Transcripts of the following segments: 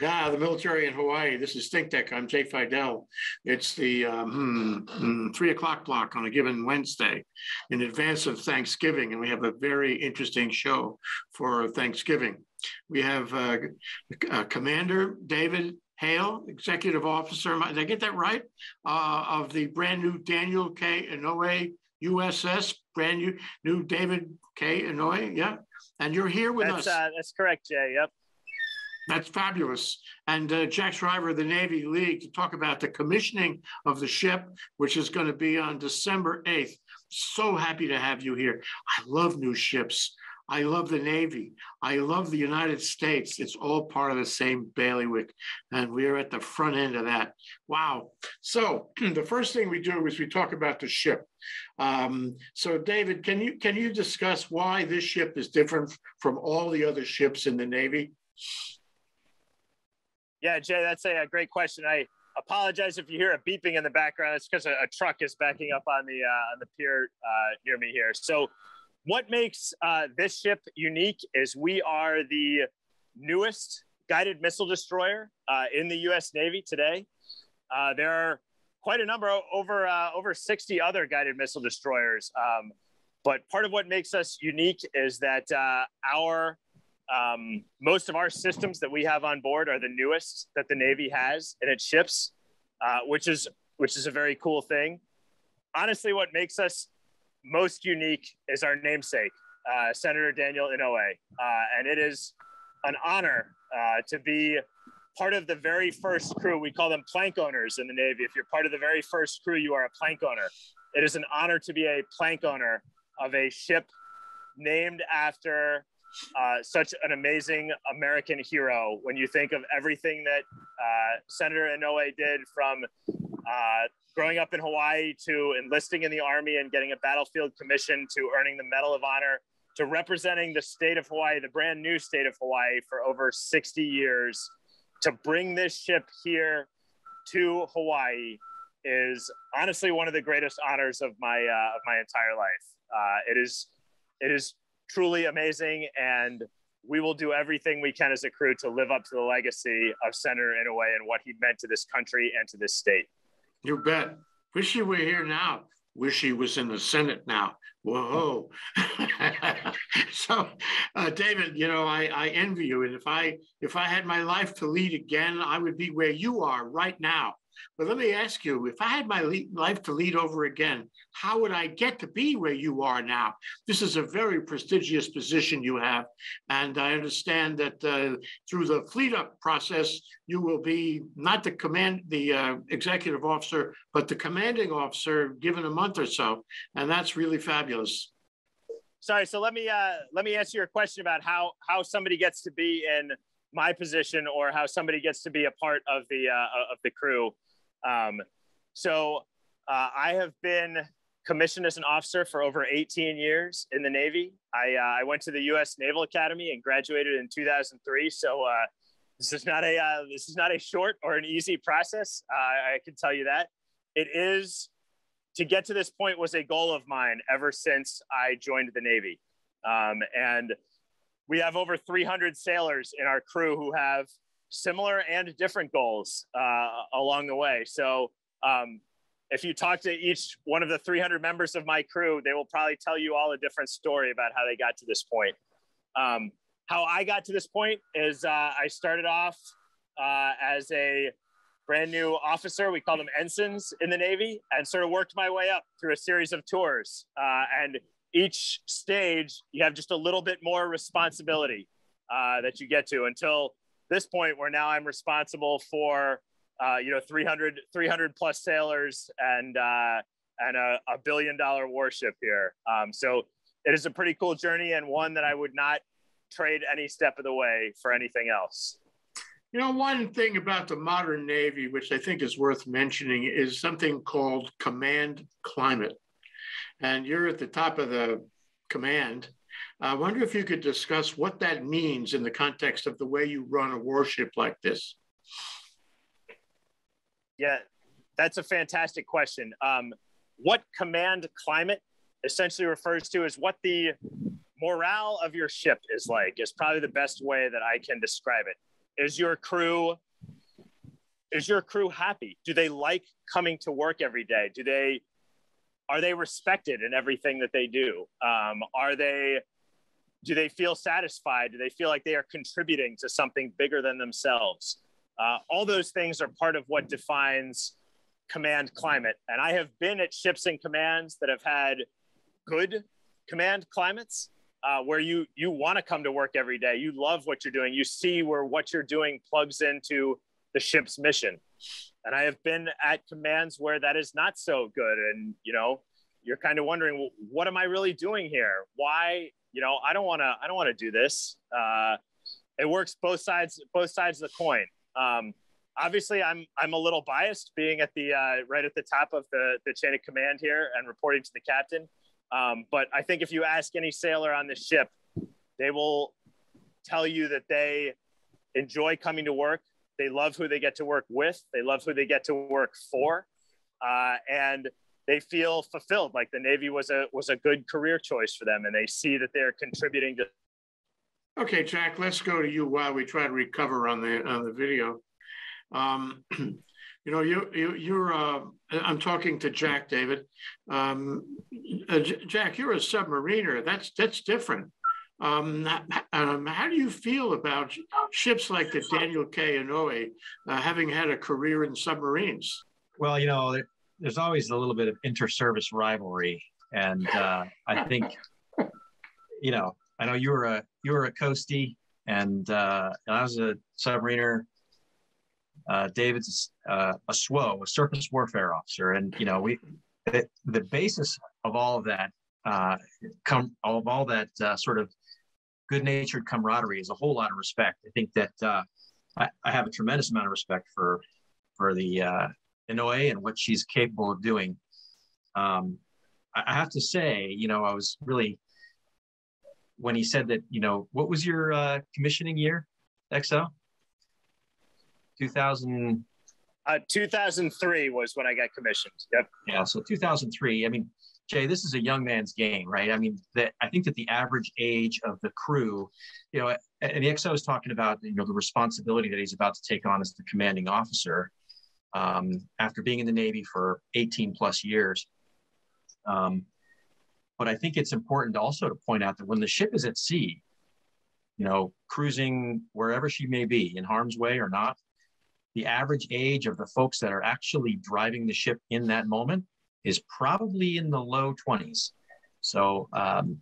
Yeah, the military in Hawaii. This is Think Tech. I'm Jay Fidell. It's the um, hmm, hmm, three o'clock block on a given Wednesday in advance of Thanksgiving. And we have a very interesting show for Thanksgiving. We have uh, uh, Commander David Haile, Executive Officer, did I get that right? Uh, of the brand new Daniel K. Inouye USS, brand new, new David K. Inouye. Yeah. And you're here with that's, us. Uh, that's correct, Jay. Yep. That's fabulous. And uh, Jack Shriver of the Navy League to talk about the commissioning of the ship, which is going to be on December 8th. So happy to have you here. I love new ships. I love the Navy. I love the United States. It's all part of the same bailiwick, and we're at the front end of that. Wow. So the first thing we do is we talk about the ship. Um, so, David, can you can you discuss why this ship is different from all the other ships in the Navy? Yeah, Jay, that's a, a great question. I apologize if you hear a beeping in the background. It's because a, a, truck is backing up on the uh, on the pier uh, near me here. So what makes uh, this ship unique is we are the newest guided missile destroyer uh, in the U.S. Navy today. Uh, there are quite a number, over uh, over 60 other guided missile destroyers. Um, but part of what makes us unique is that our um, most of our systems that we have on board are the newest that the Navy has in its ships, uh, which is which is a very cool thing. Honestly, what makes us most unique is our namesake, uh, Senator Daniel Inouye. Uh, and it is an honor uh, to be part of the very first crew. We call them plank owners in the Navy. If you're part of the very first crew, you are a plank owner. It is an honor to be a plank owner of a ship named after uh, such an amazing American hero. When you think of everything that uh, Senator Inouye did from uh, growing up in Hawaii to enlisting in the Army and getting a battlefield commission to earning the Medal of Honor to representing the state of Hawaii, the brand new state of Hawaii, for over 60 years. To bring this ship here to Hawaii is honestly one of the greatest honors of my uh, of my entire life. Uh, it is it is truly amazing, and we will do everything we can as a crew to live up to the legacy of Senator Inouye and what he meant to this country and to this state. You bet. Wish he were here now. Wish he was in the Senate now. Whoa. so, uh, David, you know, I, I envy you. And if I if I had my life to lead again, I would be where you are right now. But let me ask you if I had my life to lead over again, how would I get to be where you are now? This is a very prestigious position you have. And I understand that uh, through the fleet up process, you will be not the command, the uh, executive officer, but the commanding officer given a month or so. And that's really fabulous. Sorry, so let me uh, let me answer your question about how how somebody gets to be in my position or how somebody gets to be a part of the uh, of the crew. Um, so uh, I have been commissioned as an officer for over 18 years in the Navy. I, uh, I went to the U.S. Naval Academy and graduated in 2003. So uh, this is not a uh, this is not a short or an easy process. Uh, I can tell you that. It is to get to this point was a goal of mine ever since I joined the Navy. Um, and we have over 300 sailors in our crew who have similar and different goals uh, along the way. So um, if you talk to each one of the 300 members of my crew, they will probably tell you all a different story about how they got to this point. Um, how I got to this point is uh, I started off uh, as a brand new officer. We call them ensigns in the Navy, and sort of worked my way up through a series of tours. Uh, and each stage, you have just a little bit more responsibility uh, that you get to until this point where now I'm responsible for uh, you know 300 300 plus sailors and uh, and a, a, billion dollar warship here. Um, so it is a pretty cool journey and one that I would not trade any step of the way for anything else. You know, one thing about the modern Navy, which I think is worth mentioning, is something called command climate. And you're at the top of the command I wonder if you could discuss what that means in the context of the way you run a warship like this. Yeah, that's a fantastic question. Um, what command climate essentially refers to is what the morale of your ship is like, is probably the best way that I can describe it. is your crew is your crew happy? Do they like coming to work every day? Do they are they respected in everything that they do? Um, are they do they feel satisfied? Do they feel like they are contributing to something bigger than themselves? Uh, all those things are part of what defines command climate. And I have been at ships and commands that have had good command climates uh, where you you want to come to work every day. You love what you're doing. You see where what you're doing plugs into the ship's mission. And I have been at commands where that is not so good. And you know, you're kind of wondering, well, what am I really doing here? Why? You know, I don't want to. I don't want to do this. Uh, it works both sides. Both sides of the coin. Um, obviously, I'm I'm a little biased, being at the uh, right at the top of the the chain of command here and reporting to the captain. Um, but I think if you ask any sailor on this ship, they will tell you that they enjoy coming to work. They love who they get to work with. They love who they get to work for, uh, and they feel fulfilled. Like the Navy was a was a good career choice for them, and they see that they're contributing to. Okay, Jack. Let's go to you while we try to recover on the on the video. Um, you know, you, you you're. Uh, I'm talking to Jack, David. Um, uh, Jack, you're a submariner. That's that's different. Um, um, how do you feel about ships like the Daniel K. Inouye uh, having had a career in submarines? Well, you know, there's always a little bit of inter-service rivalry, and uh, I think, you know, I know you were a you were a coastie, and, uh, and I was a submariner uh, David's uh, a SWO, a surface warfare officer, and you know we it, the basis of all of that uh, come of all that uh, sort of good-natured camaraderie is a whole lot of respect. I think that uh, I, I, have a tremendous amount of respect for for the uh, Inouye and what she's capable of doing. Um, I, I have to say, you know, I was really when he said that, you know, what was your uh, commissioning year, XO? 2000 uh, 2003 was when I got commissioned. Yep. Yeah. So 2003. I mean, Jay, this is a young man's game, right? I mean, that I think that the average age of the crew, you know, and the XO is talking about, you know, the responsibility that he's about to take on as the commanding officer um, after being in the Navy for 18 plus years. Um, but I think it's important also to point out that when the ship is at sea, you know, cruising wherever she may be in harm's way or not, the average age of the folks that are actually driving the ship in that moment is probably in the low 20s. So, um,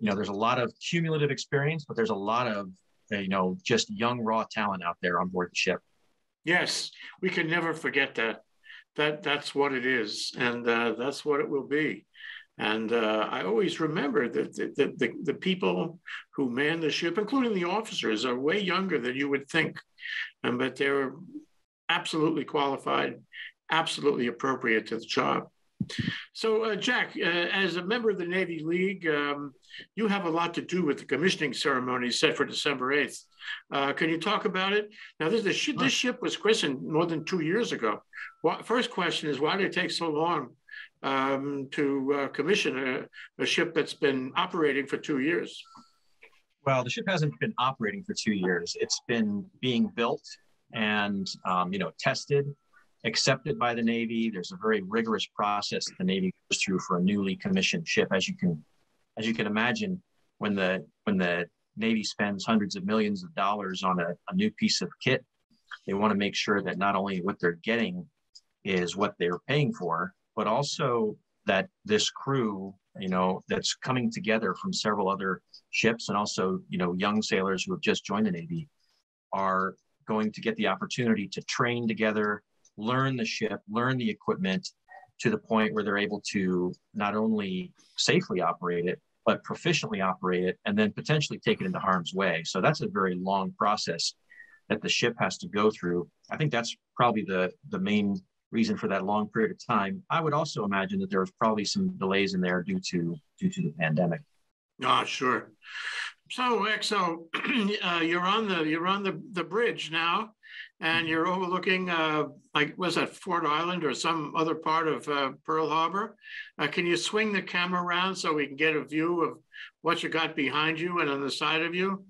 you know, there's a lot of cumulative experience, but there's a lot of, uh, you know, just young, raw talent out there on board the ship. Yes, we can never forget that. That that's what it is, and uh, that's what it will be. And uh, I always remember that the, the, the, people who man the ship, including the officers, are way younger than you would think. Um, but they're absolutely qualified, absolutely appropriate to the job. So, uh, Jack, uh, as a member of the Navy League, um, you have a lot to do with the commissioning ceremony set for December 8th. Uh, can you talk about it? Now, this, this, this ship was christened more than two years ago. Well, first question is why did it take so long um, to uh, commission a, a, ship that's been operating for two years? Well, the ship hasn't been operating for two years. It's been being built and um, you know tested, accepted by the Navy. There's a very rigorous process the Navy goes through for a newly commissioned ship, as you can as you can imagine. When the when the Navy spends hundreds of millions of dollars on a, a new piece of kit, they want to make sure that not only what they're getting is what they're paying for, but also that this crew, you know, that's coming together from several other ships and also, you know, young sailors who have just joined the Navy are going to get the opportunity to train together, learn the ship, learn the equipment to the point where they're able to not only safely operate it, but proficiently operate it and then potentially take it into harm's way. So that's a very long process that the ship has to go through. I think that's probably the the main reason for that long period of time. I would also imagine that there was probably some delays in there due to due to the pandemic. Ah, oh, sure. So, XO, uh, you're on the you're on the, the bridge now, and you're overlooking uh, like was that Ford Island or some other part of uh, Pearl Harbor. Uh, can you swing the camera around so we can get a view of what you got behind you and on the side of you?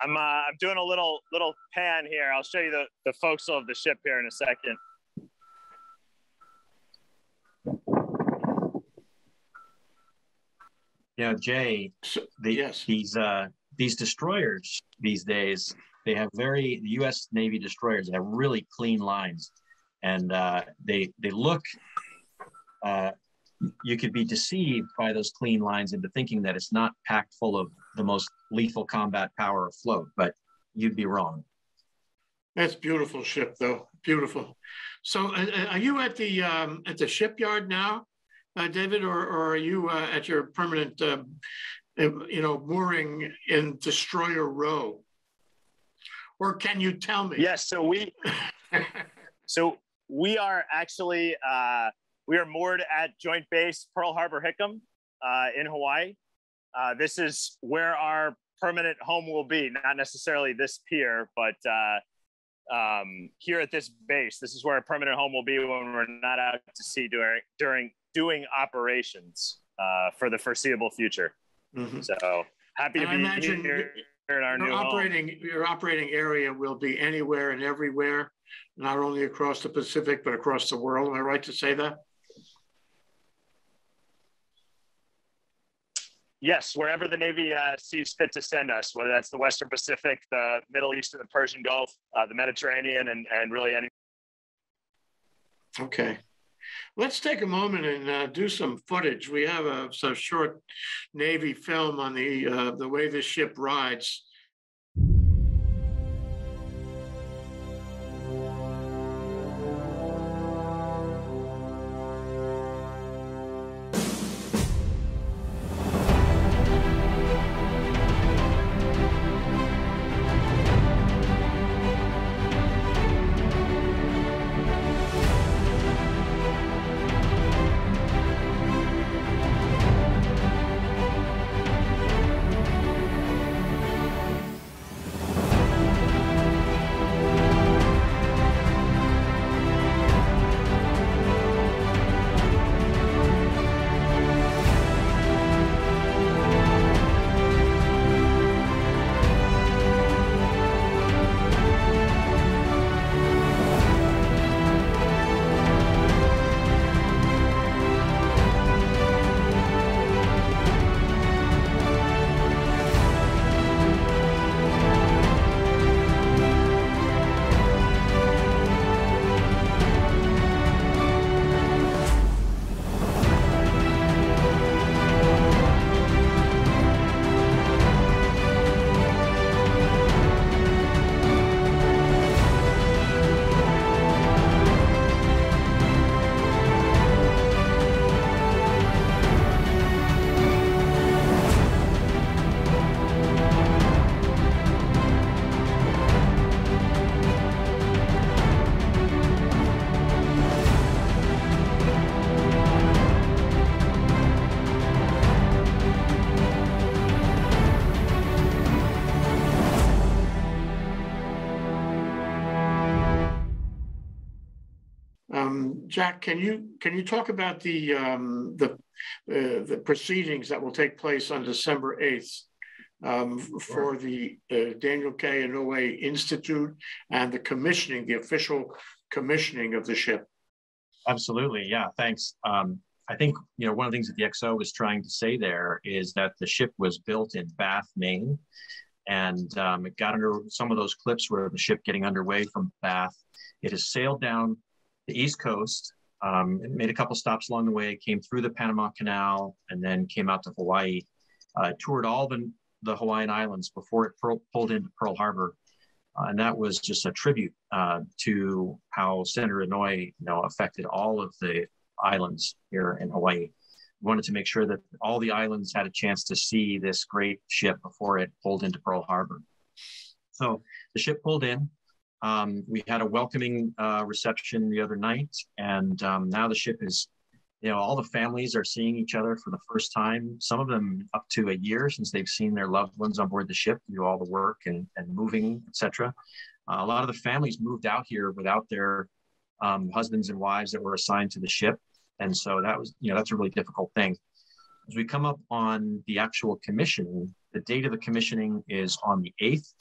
I'm uh, I'm doing a little little pan here. I'll show you the the forecastle of the ship here in a second. Yeah, Jay, the, yes. these uh, these destroyers these days they have very U.S. Navy destroyers have really clean lines, and uh, they they look. Uh, you could be deceived by those clean lines into thinking that it's not packed full of the most lethal combat power afloat, but you'd be wrong. That's beautiful ship, though. Beautiful. So, uh, uh are you at the um, at the shipyard now, uh, David, or, or are you uh, at your permanent, um, you know, mooring in Destroyer Row? Or can you tell me? Yes. So we, so we are actually uh, we are moored at Joint Base Pearl Harbor Hickam uh, in Hawaii. Uh, this is where our permanent home will be, not necessarily this pier, but uh, um, here at this base. This is where our permanent home will be when we're not out to sea during during doing operations uh, for the foreseeable future. Mm-hmm. So happy to be here in our new operating home. your operating area will be anywhere and everywhere, not only across the Pacific but across the world. Am I right to say that? Yes, wherever the Navy uh, sees fit to send us, whether that's the Western Pacific, the Middle East, and the Persian Gulf, uh, the Mediterranean, and, and really any. Okay. Let's take a moment and uh, do some footage. We have a, a short Navy film on the uh, the way this ship rides. Jack, can you can you talk about the um, the uh, the proceedings that will take place on December eighth um, for the uh, Daniel K. Inouye Institute and the commissioning, the official commissioning of the ship? Absolutely, yeah. Thanks. Um, I think you know one of the things that the XO was trying to say there is that the ship was built in Bath, Maine, and um, it got under some of those clips where the ship getting underway from Bath. It has sailed down the East Coast, um, made a couple stops along the way, came through the Panama Canal, and then came out to Hawaii. Uh, toured all the, the Hawaiian Islands before it pulled into Pearl Harbor. Uh, and that was just a tribute uh, to how Senator Inouye, you know, affected all of the islands here in Hawaii. We wanted to make sure that all the islands had a chance to see this great ship before it pulled into Pearl Harbor. So the ship pulled in, um, we had a welcoming uh, reception the other night, and um, now the ship is, you know, all the families are seeing each other for the first time. Some of them up to a year since they've seen their loved ones on board the ship do all the work and, and moving, etc. Uh, a lot of the families moved out here without their um, husbands and wives that were assigned to the ship, and so that was, you know, that's a really difficult thing. As we come up on the actual commissioning, the date of the commissioning is on the 8th.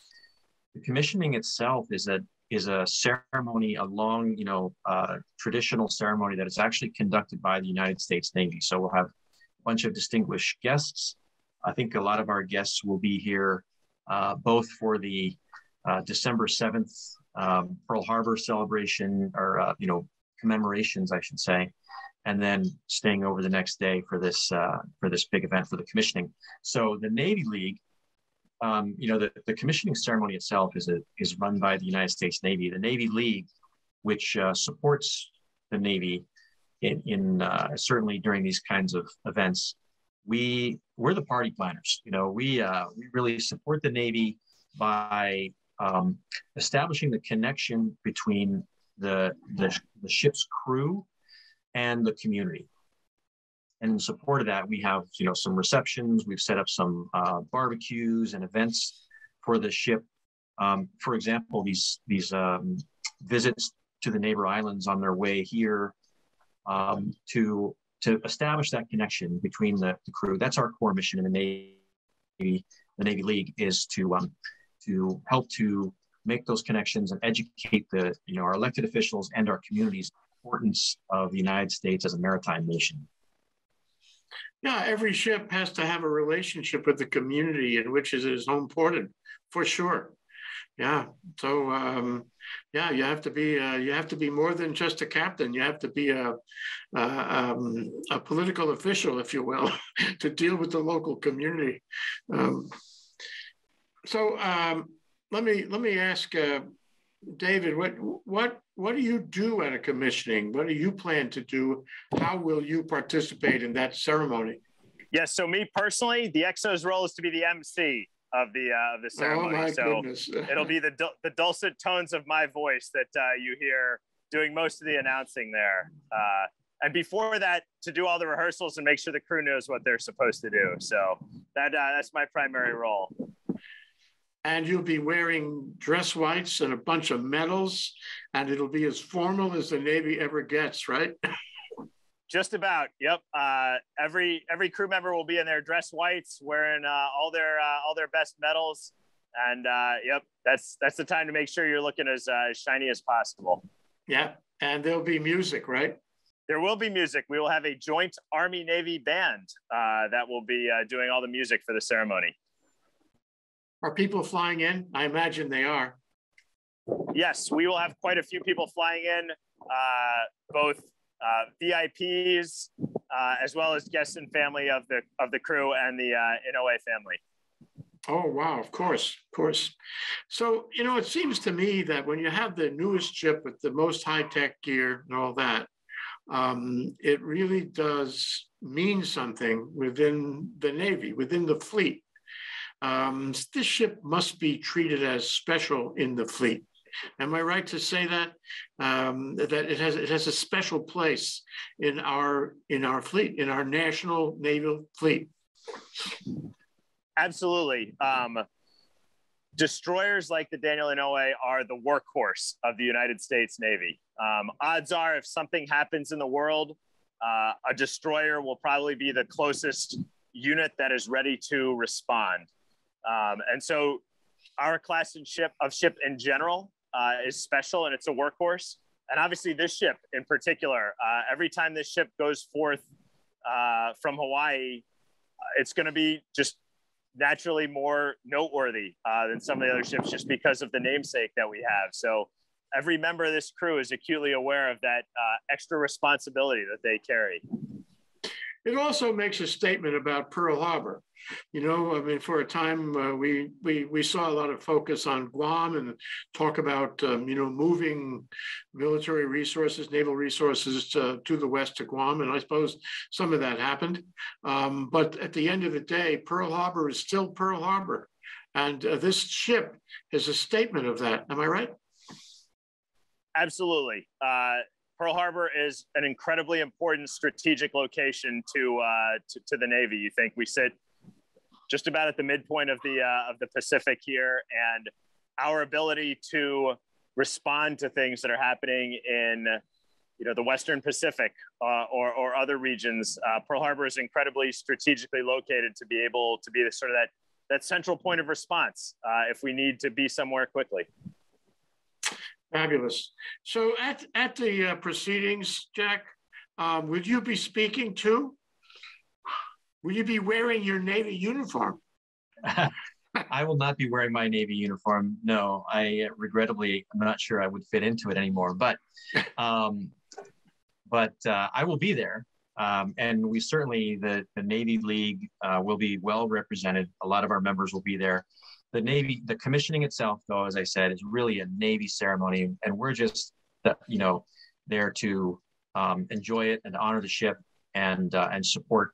The commissioning itself is a is a ceremony, a long, you know, uh, traditional ceremony that is actually conducted by the United States Navy. So we'll have a bunch of distinguished guests. I think a lot of our guests will be here uh, both for the uh, December 7th um, Pearl Harbor celebration or, uh, you know, commemorations, I should say, and then staying over the next day for this uh, for this big event for the commissioning. So the Navy League, um, you know, the, the commissioning ceremony itself is a, is run by the United States Navy. The Navy League, which uh, supports the Navy in, in uh, certainly during these kinds of events, we we're the party planners. You know, we uh, we really support the Navy by um, establishing the connection between the, the, the ship's crew and the community. And in support of that, we have you know some receptions. We've set up some uh, barbecues and events for the ship. Um, for example, these these um, visits to the neighbor islands on their way here um, to to establish that connection between the, the, crew. That's our core mission in the Navy. The Navy League is to um, to help to make those connections and educate the you know our elected officials and our communities importance of the United States as a maritime nation. Yeah, every ship has to have a relationship with the community in which it is home ported, for sure. Yeah. So um, yeah, you have to be uh, you have to be more than just a captain. You have to be a um, a political official, if you will, to deal with the local community. Um, so um, let me let me ask uh, David, what what what do you do at a commissioning? What do you plan to do? How will you participate in that ceremony? Yes, so me personally, the XO's role is to be the MC of the uh, of the oh, ceremony. Oh so goodness. it'll be the the dulcet tones of my voice that uh, you hear doing most of the announcing there. Uh, and before that, to do all the rehearsals and make sure the crew knows what they're supposed to do. So that uh, that's my primary role and you'll be wearing dress whites and a bunch of medals, and it'll be as formal as the Navy ever gets, right? Just about. Yep. Uh, every every crew member will be in their dress whites, wearing uh, all their uh, all their best medals, and uh, yep, that's that's the time to make sure you're looking as uh, shiny as possible. Yeah, and there'll be music, right? There will be music. We will have a joint Army Navy band uh, that will be doing all the music for the ceremony. Are people flying in? I imagine they are. Yes, we will have quite a few people flying in, uh, both uh, VIPs uh, as well as guests and family of the of the crew and the uh, NOA family. Oh wow! Of course, of course. So you know, it seems to me that when you have the newest ship with the most high tech gear and all that, um, it really does mean something within the Navy, within the fleet. Um, this ship must be treated as special in the fleet. Am I right to say that um, that it has it has a special place in our in our fleet in our national naval fleet? Absolutely. Um, destroyers like the Daniel Inouye are the workhorse of the United States Navy. Um, odds are, if something happens in the world, uh, a destroyer will probably be the closest unit that is ready to respond. Um, and so our class and ship of ship in general uh, is special and it's a workhorse. And obviously this ship in particular, uh, every time this ship goes forth uh, from Hawaii, uh, it's going to be just naturally more noteworthy uh, than some of the other ships just because of the namesake that we have. So every member of this crew is acutely aware of that uh, extra responsibility that they carry. It also makes a statement about Pearl Harbor. You know, I mean, for a time uh, we we we saw a lot of focus on Guam and talk about um, you know moving military resources, naval resources to, to the west to Guam, and I suppose some of that happened. Um, but at the end of the day, Pearl Harbor is still Pearl Harbor, and uh, this ship is a statement of that. Am I right? Absolutely. Uh, Pearl Harbor is an incredibly important strategic location to, uh, to, to the Navy. You think we sit just about at the midpoint of the uh, of the Pacific here, and our ability to respond to things that are happening in you know the Western Pacific uh, or, or other regions, uh, Pearl Harbor is incredibly strategically located to be able to be the sort of that that central point of response uh, if we need to be somewhere quickly. Fabulous. So at at the uh, proceedings, Jack, um, would you be speaking too? Will you be wearing your Navy uniform? I will not be wearing my Navy uniform. No, I regrettably, I'm not sure I would fit into it anymore. But, um, but uh, I will be there, um, and we certainly the the Navy League uh, will be well represented. A lot of our members will be there. The Navy, the commissioning itself, though, as I said, is really a Navy ceremony, and we're just, you know, there to um, enjoy it and honor the ship and uh, and support.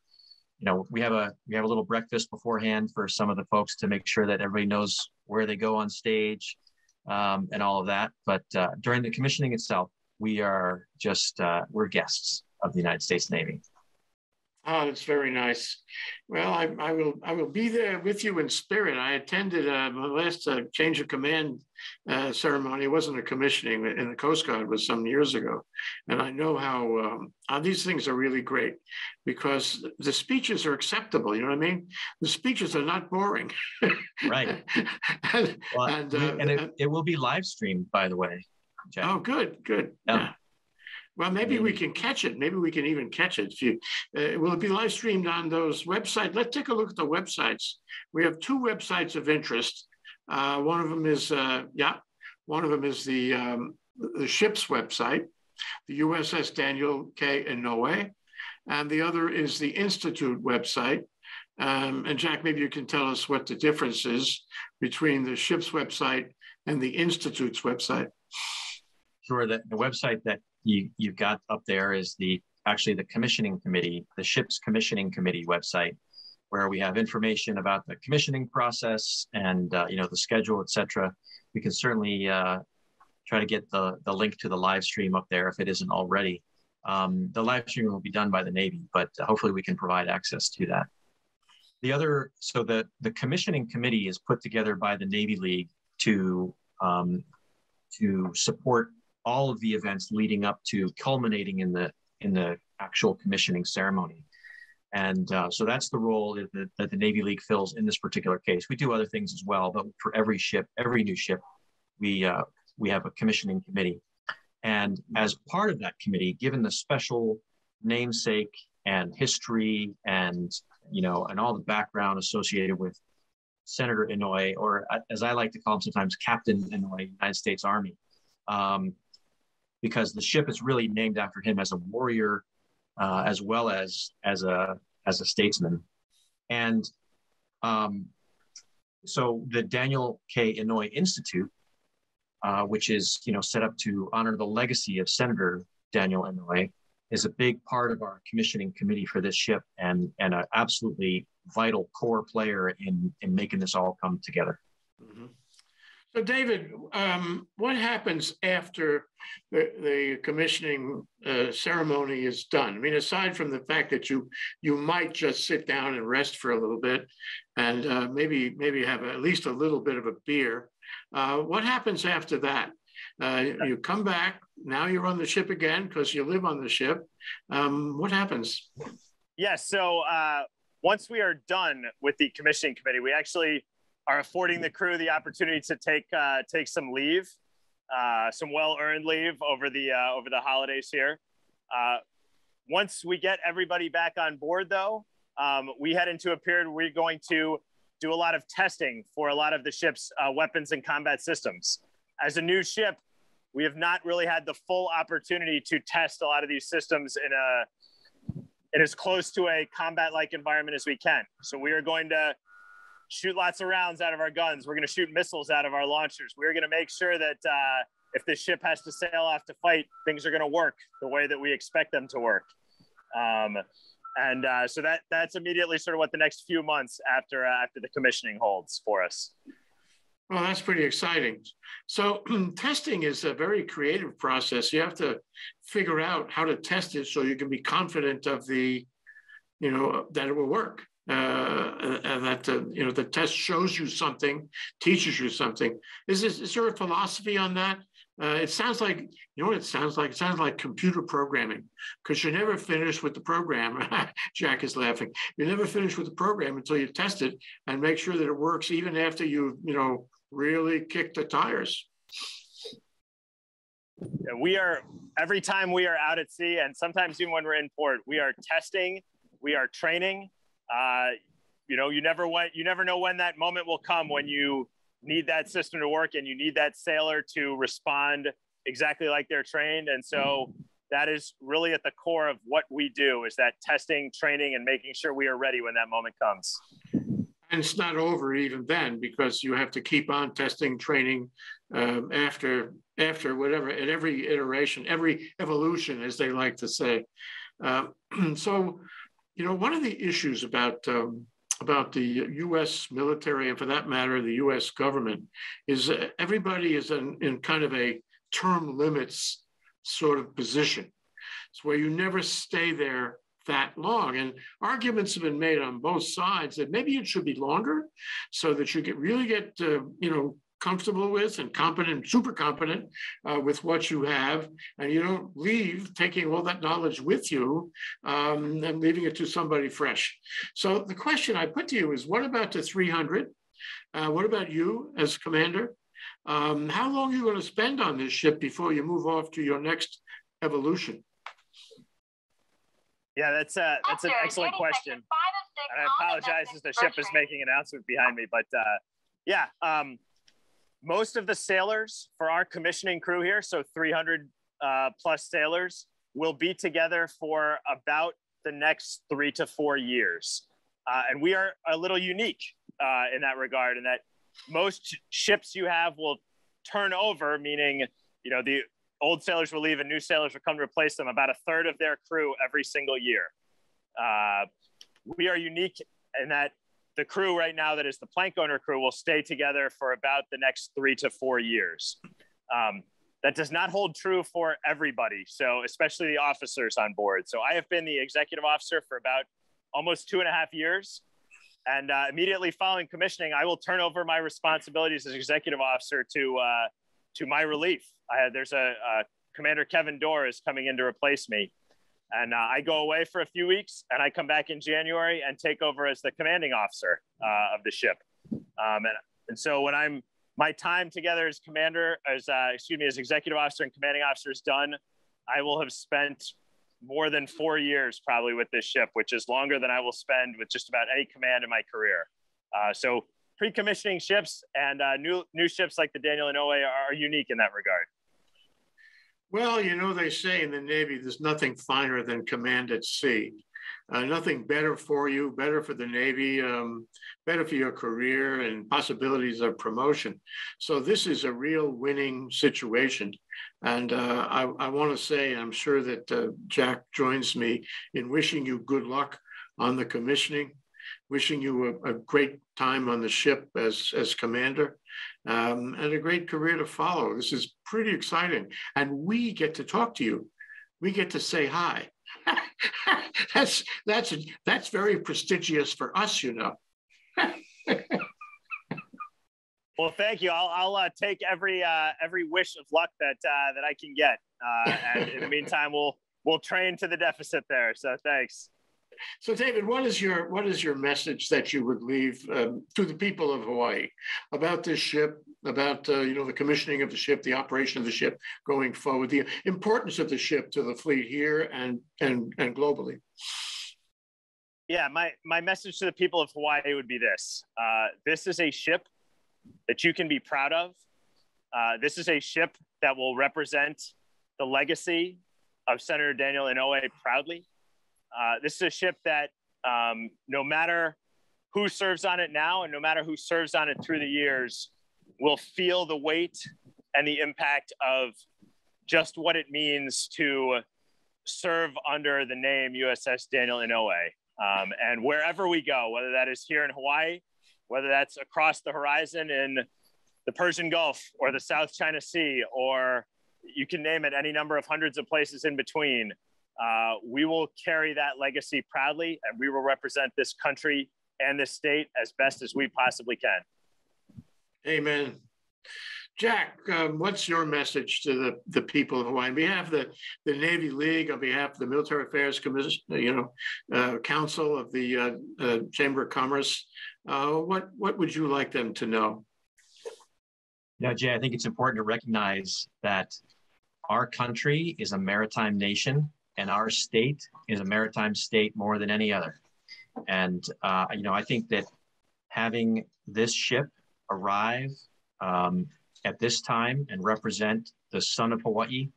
You know we have a we have a little breakfast beforehand for some of the folks to make sure that everybody knows where they go on stage um, and all of that. But uh, during the commissioning itself we are just uh, we're guests of the united states navy Oh, that's very nice. Well, I, I, will I will be there with you in spirit. I attended uh, my last uh, change of command uh, ceremony. It wasn't a commissioning in the Coast Guard; was some years ago, and I know how, um, how these things are really great because the speeches are acceptable. You know what I mean? The speeches are not boring. right. and, well, and, uh, and it, it, will be live streamed, by the way. Jack. Oh, good, good. Yeah. yeah. Well, maybe we can catch it. Maybe we can even catch it. If you, uh, will it be live streamed on those websites? Let's take a look at the websites. We have two websites of interest. Uh, one of them is, uh, yeah, one of them is the, um, the ship's website, the USS Daniel K. Inouye, and the other is the Institute website. Um, and Jack, maybe you can tell us what the difference is between the ship's website and the Institute's website. Sure. The, the website that you, you've got up there is the actually the commissioning committee, the ship's commissioning committee website, where we have information about the commissioning process and uh, you know the schedule, etc. We can certainly uh, try to get the the link to the live stream up there if it isn't already. Um, the live stream will be done by the Navy, but hopefully we can provide access to that. The other, so the the commissioning committee is put together by the Navy League to um, to support all of the events leading up to culminating in the in the actual commissioning ceremony. And uh, so that's the role that the, that the, Navy League fills in this particular case. We do other things as well, but for every ship, every new ship, we uh, we have a commissioning committee. And as part of that committee, given the special namesake and history and you know and all the background associated with Senator Inouye, or uh, as I like to call him sometimes, Captain Inouye, United States Army. Um, because the ship is really named after him as a warrior, uh, as well as as a as a statesman, and um, so the Daniel K. Inouye Institute, uh, which is you know set up to honor the legacy of Senator Daniel Inouye, is a big part of our commissioning committee for this ship, and and an absolutely vital core player in in making this all come together. So, David, um, what happens after the, the commissioning uh, ceremony is done? I mean, aside from the fact that you you might just sit down and rest for a little bit, and uh, maybe maybe have at least a little bit of a beer. Uh, what happens after that? Uh, you come back. Now you're on the ship again because you live on the ship. Um, what happens? Yes. Yeah, so uh, once we are done with the commissioning committee, we actually are affording the crew the opportunity to take uh, take some leave, uh, some well earned leave over the uh, over the holidays here. Uh, once we get everybody back on board, though, um, we head into a period where we're going to do a lot of testing for a lot of the ship's uh, weapons and combat systems. As a new ship, we have not really had the full opportunity to test a lot of these systems in a in as close to a combat like environment as we can. So we are going to shoot lots of rounds out of our guns. We're going to shoot missiles out of our launchers. We're going to make sure that uh, if the ship has to sail off to fight, things are going to work the way that we expect them to work. Um, and uh, so that that's immediately sort of what the next few months after uh, after the commissioning holds for us. Well, that's pretty exciting. So testing is a very creative process. You have to figure out how to test it so you can be confident of the, you know, that it will work uh, and that uh, you know the test shows you something, teaches you something. Is, this, is there a philosophy on that? Uh, it sounds like, you know what it sounds like? It sounds like computer programming because you're never finished with the program. Jack is laughing. You're never finished with the program until you test it and make sure that it works even after you, you know, really kick the tires. Yeah, We are, every time we are out at sea and sometimes even when we're in port, we are testing, we are training. Uh, you know, you never went, you never know when that moment will come when you need that system to work and you need that sailor to respond exactly like they're trained. And so that is really at the core of what we do is that testing, training, and making sure we are ready when that moment comes. And it's not over even then because you have to keep on testing, training um, after after whatever at every iteration, every evolution, as they like to say. Uh, so, you know, one of the issues about um, about the U.S. military and, for that matter, the U.S. government is everybody is in, in kind of a term limits sort of position. It's where you never stay there that long. And arguments have been made on both sides that maybe it should be longer so that you get really get, uh, you know, comfortable with and competent, super competent uh, with what you have, and you don't leave taking all that knowledge with you um, and leaving it to somebody fresh. So the question I put to you is, what about the 300? Uh, what about you as commander? Um, how long are you going to spend on this ship before you move off to your next evolution? Yeah, that's a, that's an excellent question. And I apologize as the ship is making an announcement behind me, but uh, yeah, um, most of the sailors for our commissioning crew here, so 300 uh, plus sailors, will be together for about the next three to four years. Uh, and we are a little unique uh, in that regard, in that most ships you have will turn over, meaning, you know, the old sailors will leave and new sailors will come to replace them about a third of their crew every single year. Uh, we are unique in that the crew right now that is the plank owner crew will stay together for about the next three to four years. Um, that does not hold true for everybody. So, especially the officers on board. So, I have been the executive officer for about almost two and a half years. And uh, immediately following commissioning, I will turn over my responsibilities as executive officer to uh, to my relief. I, there's a, Commander Kevin Dorr is coming in to replace me. And uh, I go away for a few weeks and I come back in January and take over as the commanding officer uh, of the ship. Um, and, and so when I'm, my time together as commander, as, uh, excuse me, as executive officer and commanding officer is done, I will have spent more than four years probably with this ship, which is longer than I will spend with just about any command in my career. Uh, so pre-commissioning ships and uh, new, new ships like the Daniel Inouye are unique in that regard. Well, you know, they say in the Navy, there's nothing finer than command at sea. Uh, nothing better for you, better for the Navy, um, better for your career and possibilities of promotion. So this is a real winning situation. And uh, I, I want to say, I'm sure that uh, Jack joins me in wishing you good luck on the commissioning, wishing you a, a great time on the ship as, as commander um, and a great career to follow. This is pretty exciting. And we get to talk to you. We get to say hi. that's that's that's very prestigious for us, you know. well, thank you. I'll, I'll uh, take every uh, every wish of luck that uh, that I can get. Uh, and in the meantime, we'll we'll train to the deficit there. So thanks. So, David, what is your what is your message that you would leave um, to the people of Hawaii about this ship, about uh, you know the commissioning of the ship, the operation of the ship going forward, the importance of the ship to the fleet here and and and globally? Yeah, my my message to the people of Hawaii would be this: uh, this is a ship that you can be proud of. Uh, this is a ship that will represent the legacy of Senator Daniel Inouye proudly. Uh, this is a ship that um, no matter who serves on it now and no matter who serves on it through the years will feel the weight and the impact of just what it means to serve under the name USS Daniel Inouye. Um, and wherever we go, whether that is here in Hawaii, whether that's across the horizon in the Persian Gulf or the South China Sea, or you can name it any number of hundreds of places in between, uh, we will carry that legacy proudly and we will represent this country and this state as best as we possibly can. Amen. Jack, um, what's your message to the, the people of Hawaii on behalf of the, the Navy League, on behalf of the Military Affairs Commission, you know, uh, Council of the uh, uh, Chamber of Commerce? Uh, what what would you like them to know? Yeah, Jay, I think it's important to recognize that our country is a maritime nation, and our state is a maritime state more than any other. And uh, you know, I think that having this ship arrive um, at this time and represent the son of Hawaii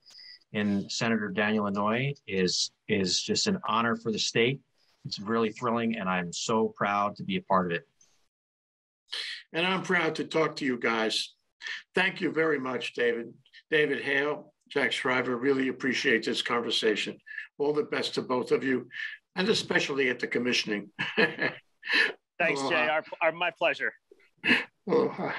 in Senator Daniel Inouye is is just an honor for the state. It's really thrilling, and I'm so proud to be a part of it. And I'm proud to talk to you guys. Thank you very much, David. David Haile, Jack Shriver, really appreciate this conversation. All the best to both of you, and especially at the commissioning. Thanks, Jay. Our, our, my pleasure. Aloha.